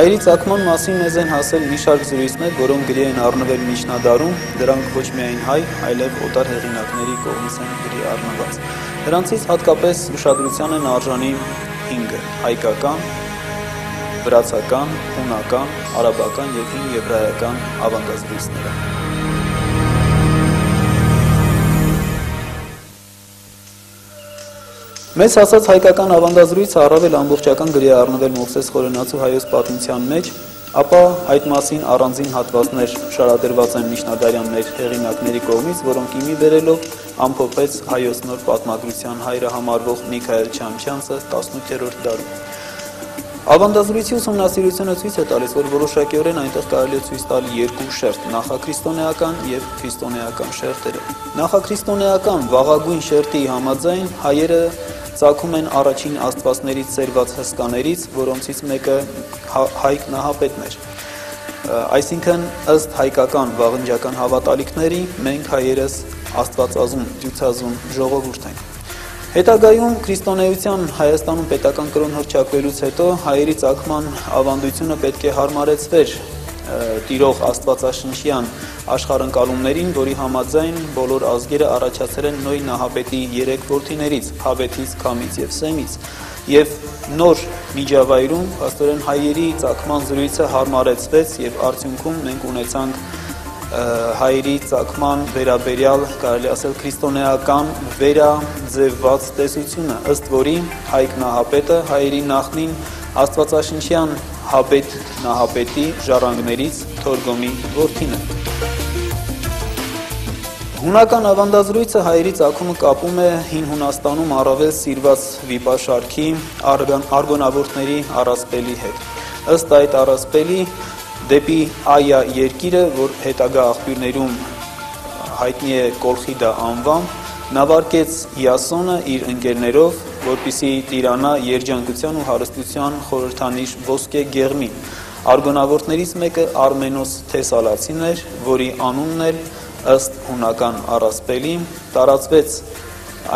Հայերի ցակման մասին մեզ են հասել մի շարք զրույցներ, որոնք գրի են առնվել միջնադարում, դրանք ոչ միայն հայ, այլև օտար հեղինակների կողմից են գրի առնված։ Դրանցից հատկապես ուշադրության են արժանի 5-ը՝ հայկական, վրացական, հունական, արաբական եւ հին եվրայական ավանդազրույցները։ Մեզ հասած հայկական ավանդազրույցը առավել ամբողջական գրի առնվել Մովսես Խորենացու հայոց պատմության մեջ, ապա այդ մասին առանձին հատվածներ շարադրված են միջնադարյաններ հեղինակների կողմից, որոնք իմի վերելով ամփոփեց հայոց նոր պատմագրության հայրը համարվող Միքայել Չամչյանցը 18-րդ դարում։ Ավանդազրույցի ուսումնասիրությունը ցույց է տալիս, որ որոշակիորեն այնտեղ կարելի է ցույց տալ երկու շերտ՝ նախաքրիստոնեական եւ քրիստոնեական շերտերը։ Նախաքրիստոնեական վաղագույն շերտի համաձայն հայերը ծագում են առաջին աստվածներից ծերված հսկաներից, որոնցից մեկը հա, Հայկ Նահապետն էր։ Այսինքն ըստ հայկական վաղնջական հավատալիքների մենք հայերս Աստվածազուն, դյուցազուն ժողովուրդ ենք։ Հետագայում քրիստոնեության Հայաստանում պետական կրոն հռչակվելուց հետո հայերի ցակման ավանդությունը պետք է հարմարեցվեր տիրող Աստվածաշնչյան աշխարհընկալումներին, որի համաձայն բոլոր ազգերը առաջացել են Նոյ Նահապետի 3 որդիներից՝ Հավետից, Քամից եւ Սեմից։ Եվ նոր միջավայրում աստորեն հայերի ցակման զրույցը հարմարեցվեց եւ արդյունքում մենք ունեցանք հայերի ցակման վերաբերյալ կարելի ասել քրիստոնեական վերաձևված տեսությունը ըստ որի հայկ նահապետը հայերի նախնին աստվածաշնչյան հաբետ նահապետի ժառանգներից թորգոմի որդին է Հունական ավանդազրույցը հայերի ցակումը կապում է հին Հունաստանում առավել սիրված վիպաշարքի արգոնավորների առասպելի հետ։ Ըստ այդ առասպելի դեպի Այա երկիրը, որ հետագա աղբյուրներում հայտնի է Կոլխիդա անվամբ, նավարկեց Յասոնը իր ընկերներով, որպիսի տիրանա երջանկության ու հարստության խորհրդանիշ ոսկե գեղմի։ Արգոնավորներից մեկը Արմենոս Թեսալացին էր, որի անունն էր ըստ հունական առասպելի տարածվեց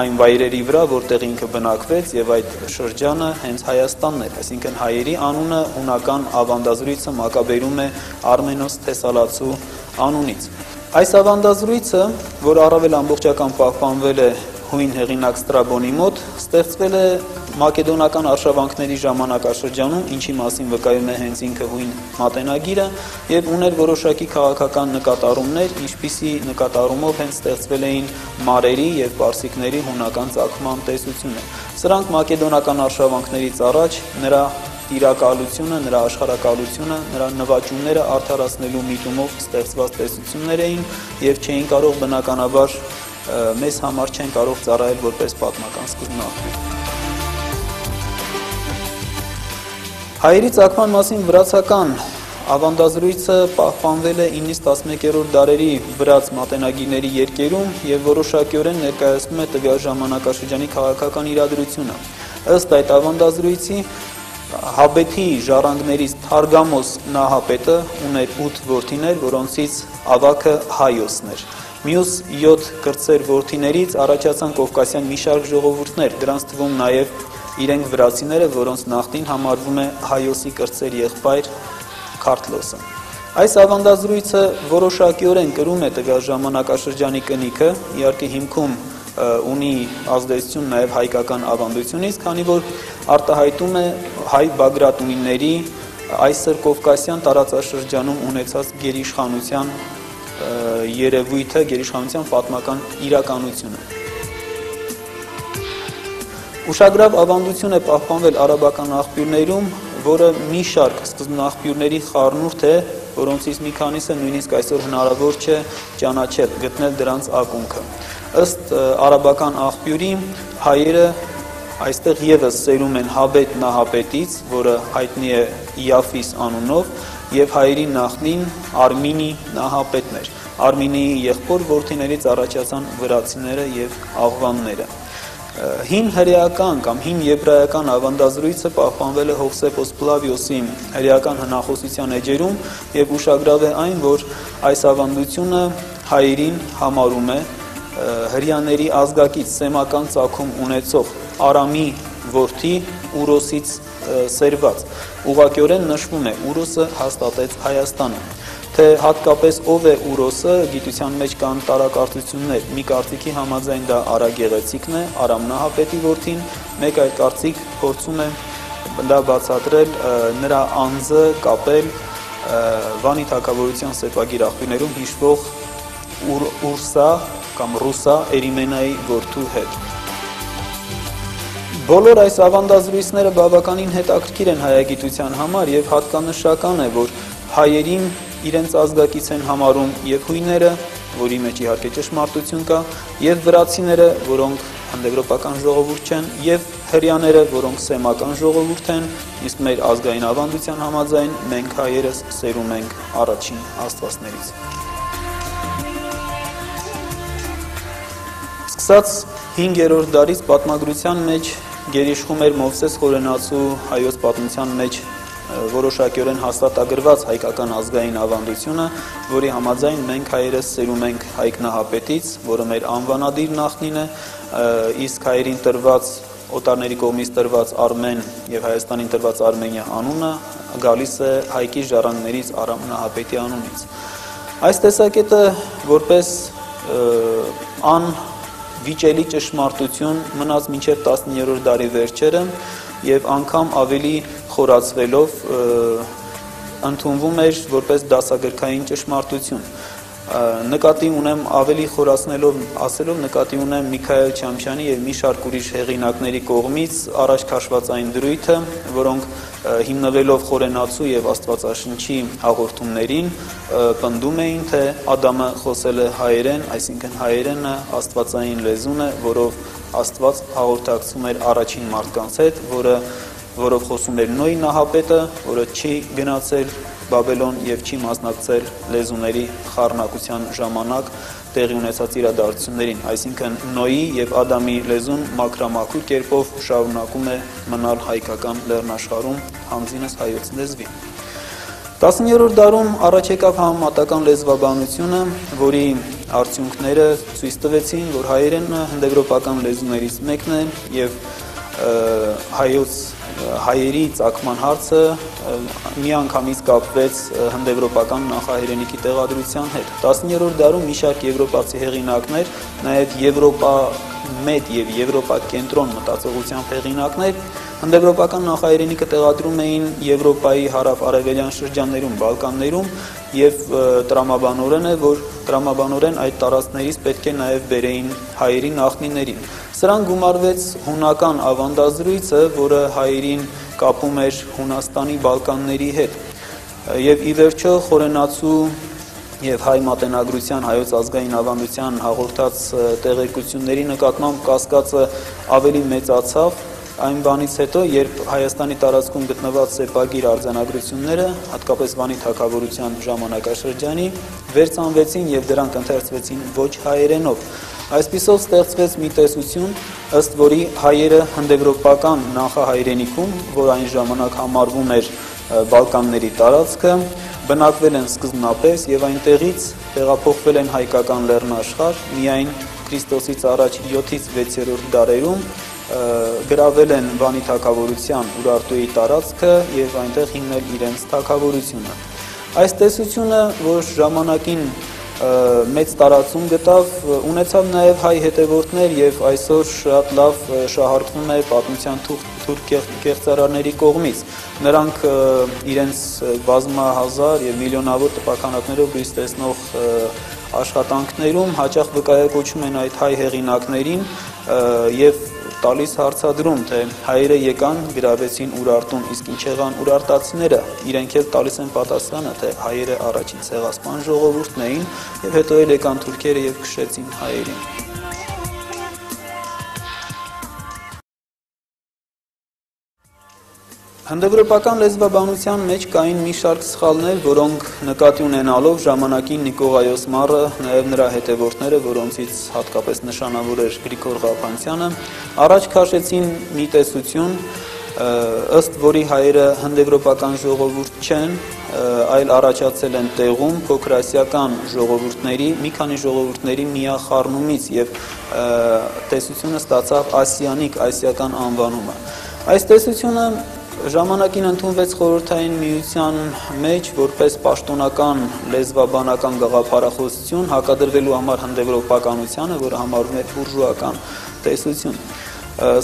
այն վայրերի վրա, որտեղ ինքը բնակվեց եւ այդ շրջանը հենց Հայաստանն էր, այսինքն հայերի անունը հունական ավանդազրույցը մակաբերում է Արմենոս Թեսալացու անունից։ Այս ավանդազրույցը, որ առավել ամբողջական պահպանվել է հույն հեղինակ Ստրաբոնի մոտ, ստեղծվել է մակեդոնական արշավանքների ժամանակաշրջանում, ինչի մասին վկայում է հենց ինքը հույն մատենագիրը, եւ ուներ որոշակի քաղաքական նկատառումներ, ինչպիսի նկատառումով հենց ստեղծվել էին մարերի եւ պարսիկների հունական ցակման տեսությունը։ Սրանք մակեդոնական արշավանքներից առաջ նրա տիրակալությունը, նրա աշխարակալությունը, նրա նվաճումները արդարացնելու միտումով ստեղծված տեսություններ էին եւ չէին կարող բնականաբար մեզ համար չեն կարող ծառայել որպես պատմական սկզբնաղբյուր։ Հայերի ցակման մասին վրացական ավանդազրույցը պահպանվել է 9-ից 11-րդ դարերի վրաց մատենագիրների երկերում եւ որոշակիորեն ներկայացնում է տվյալ ժամանակաշրջանի քաղաքական իրադրությունը։ Ըստ այդ ավանդազրույցի Հաբեթի ժառանգներից Թարգամոս Նահապետը ուներ 8 որդիներ, որոնցից ավակը Հայոսն էր։ Մյուս 7 կրտսեր որդիներից առաջացան կովկասյան մի շարք ժողովուրդներ, դրանց թվում նաև իրենք վրացիները, որոնց նախտին համարվում է հայոսի կրծեր եղբայր Քարտլոսը։ Այս ավանդազրույցը որոշակիորեն կրում է տվյալ ժամանակաշրջանի կնիքը, իհարկե հիմքում ունի ազդեցություն նաև հայկական ավանդությունից, քանի որ արտահայտում է հայ բագրատունիների այսօր Կովկասյան տարածաշրջանում ունեցած գերիշխանության երևույթը, գերիշխանության պատմական իրականությունը։ Ուշագրավ ավանդություն է պահպանվել արաբական աղբյուրներում, որը մի շարք սկզբնաղբյուրների խառնուրդ է, որոնցից մի քանիսը նույնիսկ այսօր հնարավոր չէ ճանաչել, գտնել դրանց ակունքը։ Ըստ արաբական աղբյուրի հայերը այստեղ եւս սերում են Հաբետ Նահապետից, որը հայտնի է Իաֆիս անունով, եւ հայերի նախնին Արմինի նահապետն էր։ Արմինիի եղբոր որդիներից առաջացան վրացիները եւ աղվանները։ Հին հրեական կամ հին եբրայական ավանդազրույցը պահպանվել է Հովսեփոս Պլավիոսի հրեական հնախոսության էջերում եւ ուշագրավ է այն, որ այս ավանդությունը հայերին համարում է հрьяաների ազգակից սեմական ցակում ունեցող Արամի որդի Ուրոսից սերված։ Ուղղակիորեն նշվում է Ուրոսը հաստատեց Հայաստանը թե հատկապես ով է Ուրոսը, գիտության մեջ կան տարակարծություններ։ Մի կարծիքի համաձայն դա Արա Գեղեցիկն է, Արամ Նահապետի որդին, մեկ այլ կարծիք փորձում է դա բացատրել նրա անձը կապել Վանի թակավորության սեպագիր աղբյուրներում հիշվող Ուրսա կամ Ռուսա Էրիմենայի որդու հետ։ Բոլոր այս ավանդազրույցները բավականին հետաքրքիր են հայագիտության համար եւ հատկանշական է, որ հայերին իրենց ազգակից են համարում եւ հույները, որի մեջ իհարկե ճշմարտություն կա, եւ վրացիները, որոնք հնդեվրոպական ժողովուրդ չեն, եւ հрьяաները, որոնք սեմական ժողովուրդ են, իսկ մեր ազգային ավանդության համաձայն մենք հայերս սերում ենք առաջին աստվածներից։ Սկսած 5-րդ դարից պատմագրության մեջ գերիշխում էր Մովսես Խորենացու հայոց պատմության մեջ որոշակիորեն հաստատագրված հայկական ազգային ավանդությունը, որի համաձայն մենք հայերս սերում ենք Հայկ Նահապետից, որը մեր անվանադիր նախնին է, իսկ հայերին տրված օտարների կողմից տրված Արմեն եւ Հայաստանին տրված Արմենիա անունը գալիս է Հայկի ժառանգներից Արամ Նահապետի անունից։ Այս տեսակետը որպես ան վիճելի ճշմարտություն մնաց մինչև 19-րդ դարի վերջերը եւ անգամ ավելի խորացվելով ընդունվում էր որպես դասագրքային ճշմարտություն նկատի ունեմ ավելի խորացնելով ասելով նկատի ունեմ Միքայել Չամչյանի եւ մի շարք ուրիշ հեղինակների կողմից առաջ քաշված այն դրույթը, որոնք հիմնվելով Խորենացու եւ Աստվածաշնչի հաղորդումներին պնդում էին, թե Ադամը խոսել է հայերեն, այսինքն հայերենը աստվածային լեզուն է, որով Աստված հաղորդակցում էր առաջին մարդկանց հետ, որը որով խոսում էր Նոյի նահապետը, որը չի գնացել Բաբելոն եւ չի մասնակցել լեզուների խառնակության ժամանակ տեղի ունեցած իրադարձություններին, այսինքն Նոյի եւ Ադամի լեզուն մակրամակու կերպով շարունակում է մնալ հայկական լեռնաշխարհում հանձինս հայոց լեզվի։ 10-րդ դարում առաջ եկավ համատական լեզվաբանությունը, որի արդյունքները ցույց տվեցին, որ հայերենը հնդեվրոպական լեզուներից մեկն է եւ հայոց հայերի ցակման հարցը միանգամից կապվեց հնդեվրոպական նախահայրենիքի տեղադրության հետ 10-րդ դարում մի շարք եվրոպացի հեղինակներ, նաև Եվրոպա մեծ եւ Եվրոպա կենտրոն մտածողության հեղինակներ հնդեվրոպական նախահայրենիքը տեղադրում էին Եվրոպայի հարավ-արևելյան շրջաններում, Բալկաններում եւ տրամաբանորեն է, որ տրամաբանորեն այդ տարածքներից պետք է նաեւ բերեին հայերի նախնիներին։ Սրան գումարվեց հունական ավանդազրույցը, որը հայերին կապում էր Հունաստանի Բալկանների հետ։ Եվ ի վերջո խորենացու եւ հայ մատենագրության հայոց ազգային ավանդության հաղորդած տեղեկությունների նկատմամբ կասկածը ավելի մեծացավ այն բանից հետո, երբ Հայաստանի տարածքում գտնված սեպագիր արձանագրությունները, հատկապես Վանի թակավորության ժամանակաշրջանի, վերցանվեցին եւ դրանք ընթերցվեցին ոչ հայերենով։ Այսպիսով ստեղծվեց մի տեսություն, ըստ որի հայերը հնդեվրոպական նախահայրենիքում, որ այն ժամանակ համարվում էր Բալկանների տարածքը, բնակվել են սկզբնապես եւ այնտեղից տեղափոխվել են հայկական լեռնաշխարհ միայն Քրիստոսից առաջ 7-ից 6-րդ դարերում գրավել են Վանի թակավորության Ուրարտուի տարածքը եւ այնտեղ հիմնել իրենց թակավորությունը։ Այս տեսությունը, որ ժամանակին մեծ տարածում գտավ, ունեցավ նաև հայ հետևորդներ եւ այսօր շատ լավ շահարկվում է պատմության թուրք կեղծարարների կողմից։ Նրանք իրենց բազմահազար եւ միլիոնավոր տպականատներով լույս տեսնող աշխատանքներում հաճախ վկայակոչում են այդ հայ հեղինակներին եւ տալիս հարցադրում, թե հայերը եկան, գրավեցին Ուրարտուն, իսկ ինչ եղան Ուրարտացիները, իրենք էլ տալիս են պատասխանը, թե հայերը առաջին ցեղասպան ժողովուրդն էին եւ հետո էլ եկան թուրքերը եւ քշեցին հայերին։ Հնդեվրոպական լեզվաբանության մեջ կային մի շարք սխալներ, որոնք նկատի ունենալով ժամանակին Նիկողայոս Մարը, նաև նրա հետևորդները, որոնցից հատկապես նշանավոր էր Գրիգոր Ղափանցյանը, առաջ քաշեցին մի տեսություն, ըստ որի հայերը հնդեվրոպական ժողովուրդ չեն, այլ առաջացել են տեղում փոքրասիական ժողովուրդների, մի քանի ժողովուրդների միախառնումից եւ տեսությունը ստացավ ասիանիկ ասիական անվանումը։ Այս տեսությունը ժամանակին ընդունվեց խորհրդային միության մեջ որպես պաշտոնական լեզվաբանական գաղափարախոսություն հակադրվելու համար հնդեվրոպականությանը, որը համարվում է բուրժուական տեսություն։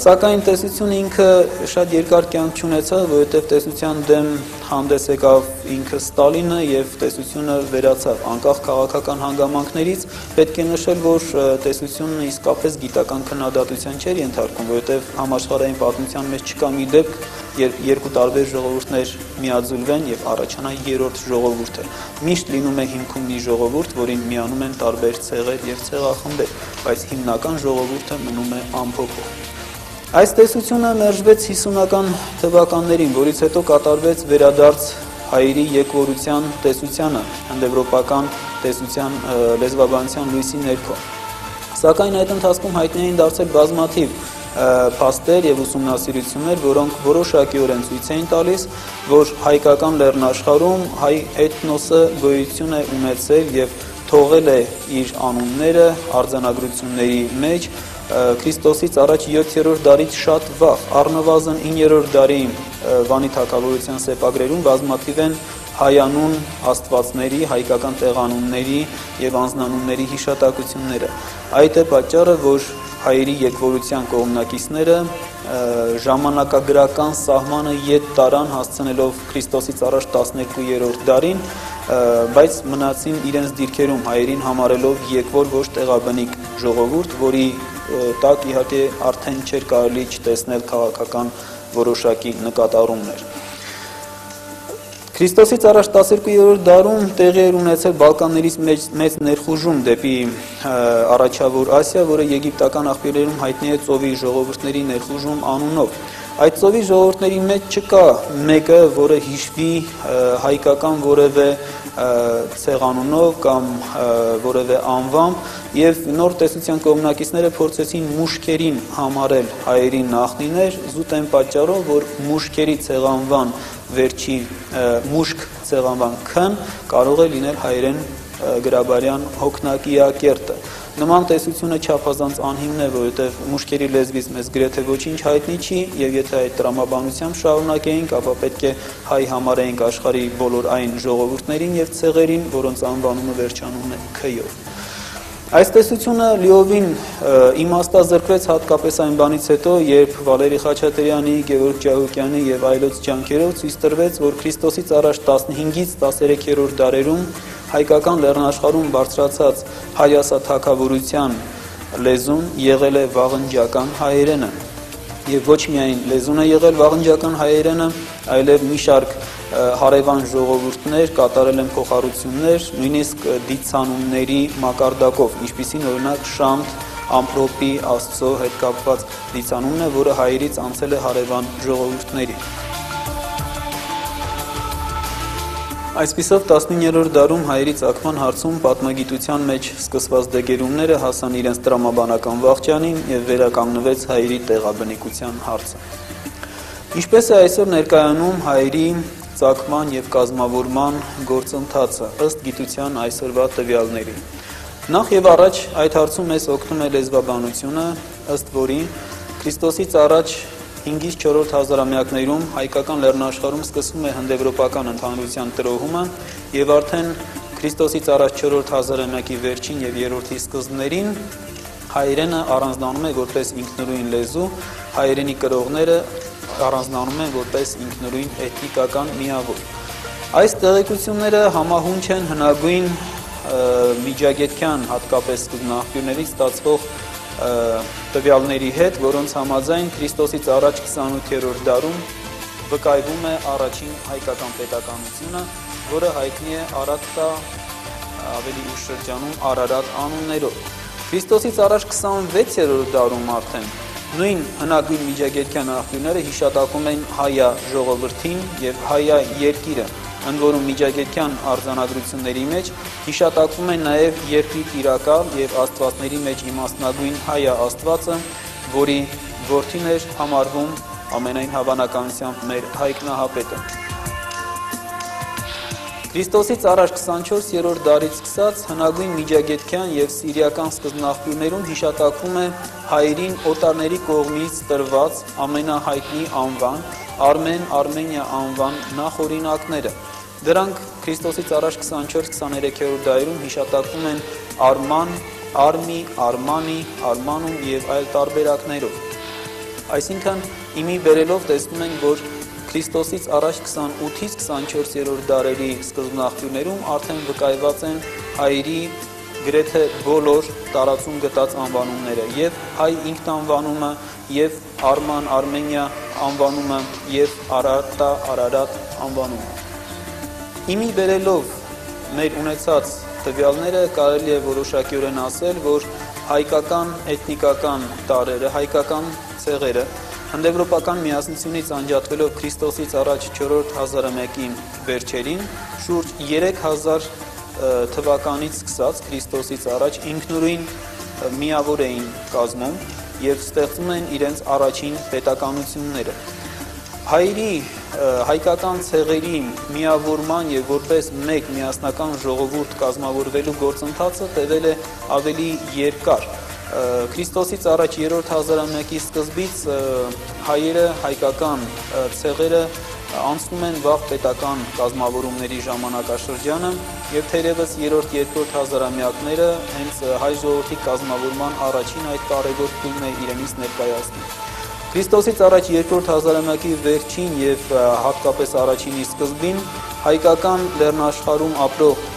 Սակայն տեսությունը ինքը շատ երկար կյանք չունեցավ, որովհետև տեսության դեմ հանդես եկավ ինքը Ստալինը եւ տեսությունը վերացավ անկախ քաղաքական հանգամանքներից պետք է նշել որ տեսությունը իսկապես գիտական քննադատության չէր ենթարկվում որովհետև համաշխարհային պատմության մեջ չկա մի դեպք երբ երկու տարբեր ժողովուրդներ միաձուլվեն եւ առաջանա երրորդ ժողովուրդը միշտ լինում է հիմքում մի ժողովուրդ որին միանում են տարբեր ցեղեր եւ ցեղախմբեր բայց հիմնական ժողովուրդը մնում է ամփոփող Այս տեսությունը մերժվեց 50-ական թվականներին, որից հետո կատարվեց վերադարձ հայերի եկվորության տեսությանը, հնդեվրոպական տեսության լեզվաբանության լույսի ներքո։ Սակայն այդ ընթացքում հայտնի էին դարձել բազմաթիվ փաստեր եւ ուսումնասիրություններ, որոնք որոշակիորեն ցույց էին տալիս, որ հայկական լեռնաշխարհում հայ էթնոսը գոյություն է ունեցել եւ թողել է իր անունները արձանագրությունների մեջ Քրիստոսից առաջ 7-րդ դարից շատ վաղ, առնվազն 9-րդ դարի Վանի թագավորության սեպագրերում բազմաթիվ են հայանուն աստվածների, հայկական տեղանունների եւ անznանունների հիշատակությունները։ Այդ է պատճառը, որ հայերի եկվորության կողմնակիցները ժամանակագրական սահմանը յետ տարան հասցնելով Քրիստոսից առաջ 12-րդ դարին, բայց մնացին իրենց դիրքերում հայերին համարելով եկվոր ոչ տեղաբնիկ ժողովուրդ, որի տակ իհարկե արդեն չէր կարելի չտեսնել քաղաքական որոշակի նկատառումներ։ Քրիստոսից առաջ 12-րդ դարում տեղի էր ունեցել Բալկաններից մեծ, մեծ ներխուժում դեպի առաջավոր Ասիա, որը եգիպտական աղբյուրերում հայտնի է ծովի ժողովուրդների ներխուժում անունով։ Այդ ծովի ժողովուրդների մեջ չկա մեկը, որը հիշվի հայկական որևէ ցեղանունով կամ որևէ անվամբ եւ նոր տեսության կողմնակիցները փորձեցին մուշկերին համարել հայերի նախնիներ զուտ այն պատճառով որ մուշկերի ցեղանվան վերջի մուշկ ցեղանվան քն կարող է լինել հայերեն գրաբարյան հոգնակիակերտը Նման տեսությունը չափազանց անհիմն է, որովհետև մուշկերի լեզվից մեզ գրեթե ոչինչ հայտնի չի, եւ եթե այդ տրամաբանությամբ շարունակեինք, ապա պետք է հայ համարեինք աշխարհի բոլոր այն ժողովուրդներին եւ ցեղերին, որոնց անվանումը վերջանում է քյով։ Այս տեսությունը լիովին իմաստազրկվեց հատկապես այն բանից հետո, երբ Վալերի Խաչատրյանի, Գևորգ Ջահուկյանի եւ այլոց ջանքերով ցույց տրվեց, որ Քրիստոսից առաջ 15-ից 13-րդ դարերում հայկական լեռնաշխարհում բարձրացած հայասա թակավորության լեզուն եղել է վաղնջական հայերենը եւ ոչ միայն լեզուն է եղել վաղնջական հայերենը, այլև մի շարք հարևան ժողովուրդներ կատարել են փոխառություններ, նույնիսկ դիցանումների մակարդակով, ինչպիսին օրինակ Շամթ ամպրոպի աստծո հետ կապված դիցանումն է, որը հայերից անցել է հարևան ժողովուրդների։ Այսպիսով 19-րդ դարում հայերի ցակման հարցում պատմագիտության մեջ սկսված դեգերումները հասան իրենց տրամաբանական վաղճանին եւ վերականգնվեց հայերի տեղաբնիկության հարցը։ Ինչպես է այսօր ներկայանում հայերի ցակման եւ կազմավորման գործընթացը ըստ գիտության այսօրվա տվյալների։ Նախ եւ առաջ այդ հարցում մեզ օգնում է լեզվաբանությունը, ըստ որի Քրիստոսից առաջ 5-ից 4-րդ հազարամյակներում հայկական լեռնաշխարհում սկսվում է հնդեվրոպական ընդհանրության տրոհումը եւ արդեն Քրիստոսից առաջ 4-րդ հազարամյակի վերջին եւ 3-րդի սկզբներին հայերենը առանձնանում է որպես ինքնուրույն լեզու, հայերենի կրողները առանձնանում են որպես ինքնուրույն էթնիկական միավոր։ Այս տեղեկությունները համահունչ են հնագույն միջագետքյան հատկապես սկզբնաղբյուրներից ստացվող տվյալների հետ, որոնց համաձայն Քրիստոսից առաջ 28-րդ դարում վկայվում է առաջին հայկական պետականությունը, որը հայտնի է Արարատա ավելի ուշ շրջանում Արարատ անուններով։ Քրիստոսից առաջ 26-րդ դարում արդեն նույն հնագույն միջագետքյան աղբյուրները հիշատակում են հայա ժողովրդին եւ հայա երկիրը ընդ որում միջագետքյան արձանագրությունների մեջ հիշատակվում են նաև երկրի տիրակալ եւ աստվածների մեջ իմաստնագույն հայա աստվածը, որի որդին էր համարվում ամենայն հավանականությամբ մեր հայկնահապետը։ Քրիստոսից առաջ 24-րդ դարից սկսած հնագույն միջագետքյան եւ սիրիական սկզբնաղբյուրներում հիշատակվում է հայերին օտարների կողմից տրված ամենահայտնի անվան Արմեն, Արմենիա անվան նախօրինակները։ Դրանք Քրիստոսից առաջ 24-23-րդ դարերում հիշատակվում են Արման, Արմի, Արմանի, Արմանում եւ այլ տարբերակներով։ Այսինքն իմի բերելով տեսնում ենք, որ Քրիստոսից առաջ 28-ից 24-րդ դարերի սկզբնաղբյուրներում արդեն վկայված են հայերի գրեթե բոլոր տարածում գտած անվանումները. Եւ հայ ինքնանվանումը եւ Արման Արմենիա անվանումը եւ Արարտա Արարատ անվանումը Իմի բերելով մեր ունեցած տվյալները կարելի է որոշակիորեն ասել, որ հայկական էթնիկական տարերը, հայկական ցեղերը հնդեվրոպական միասնությունից անջատվելով Քրիստոսից առաջ 4-րդ հազարամյակի վերջերին շուրջ 3000 թվականից սկսած Քրիստոսից առաջ ինքնուրույն միավոր էին կազմում եւ ստեղծում են իրենց առաջին պետականությունները։ Հայերի հայկական ցեղերի միավորման եւ որպես մեկ միասնական ժողովուրդ կազմավորվելու գործընթացը տևել է ավելի երկար։ Քրիստոսից առաջ 3-րդ հազարամյակի սկզբից հայերը հայկական ցեղերը անցնում են վաղ պետական կազմավորումների ժամանակաշրջանը եւ թերևս 3-րդ, 2-րդ հազարամյակները հենց հայ ժողովրդի կազմավորման առաջին այդ կարևոր փուլն է իրենից ներկայացնում։ Քրիստոսից առաջ 2-րդ հազարամյակի վերջին եւ հատկապես առաջինի սկզբին հայկական լեռնաշխարհում ապրող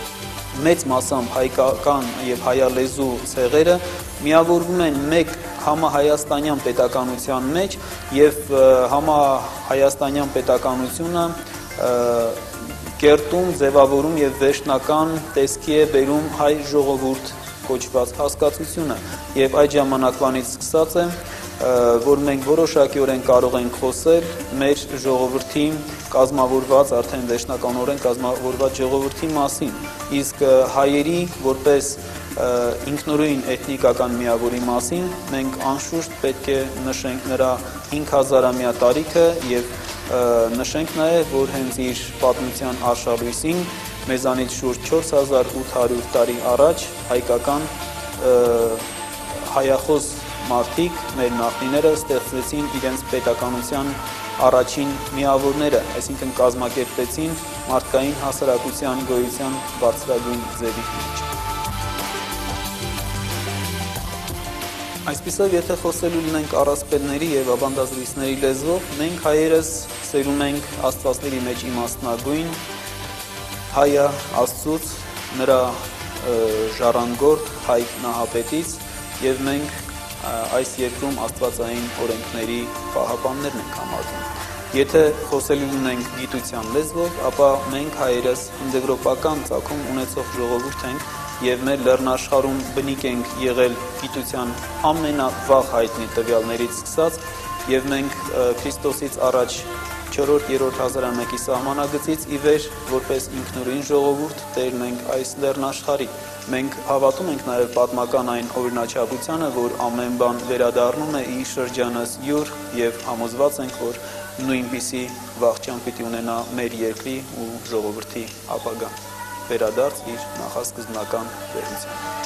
մեծ մասամբ հայկական եւ հայալեզու ցեղերը միավորվում են մեկ համահայաստանյան պետականության մեջ եւ համահայաստանյան պետականությունը կերտում, ձևավորում եւ վերջնական տեսքի է բերում հայ ժողովուրդ կոչված հասկացությունը եւ այդ ժամանակվանից սկսած է որ մենք որոշակիորեն կարող ենք խոսել մեր ժողովրդի կազմավորված արդեն վերջնականորեն կազմավորված ժողովրդի մասին իսկ հայերի որպես ինքնուրույն էթնիկական միավորի մասին մենք անշուշտ պետք է նշենք նրա 5000-ամյա տարիքը եւ նշենք նաեւ որ հենց իր պատմության արշալույսին մեզանից շուրջ 4800 տարի առաջ հայկական հայախոս մարդիկ մեր նախնիները ստեղծվեցին իրենց պետականության առաջին միավորները, այսինքն կազմակերպեցին մարդկային հասարակության գոյության բարձրագույն ձևի մեջ։ Այսպիսով, եթե խոսելու լինենք առասպելների եւ ավանդազրույցների լեզվով, մենք հայերս սերում ենք Աստվածների մեջ իմաստնագույն հայը Աստծուց, նրա ժառանգորդ հայ նահապետից եւ մենք այս երկրում աստվածային օրենքների պահապաններն ենք համարվում։ Եթե խոսելու ունենք գիտության լեզվով, ապա մենք հայերս ինտեգրոպական ցակում ունեցող ժողովուրդ ենք եւ մեր լեռնաշխարհում բնիկ ենք եղել գիտության ամենավաղ հայտնի տվյալներից սկսած եւ մենք Քրիստոսից առաջ 4-րդ հազարամյակի սահմանագծից ի վեր որպես ինքնուրույն ժողովուրդ տերն ենք այս լեռնաշխարհի մենք հավատում ենք նաև պատմական այն օրինաչափությանը որ ամեն բան վերադառնում է իր շրջանս յուր եւ համոզված ենք որ նույնպիսի վաղճան պիտի ունենա մեր երկրի ու ժողովրդի ապագան վերադարձ իր նախասկզբնական վերության։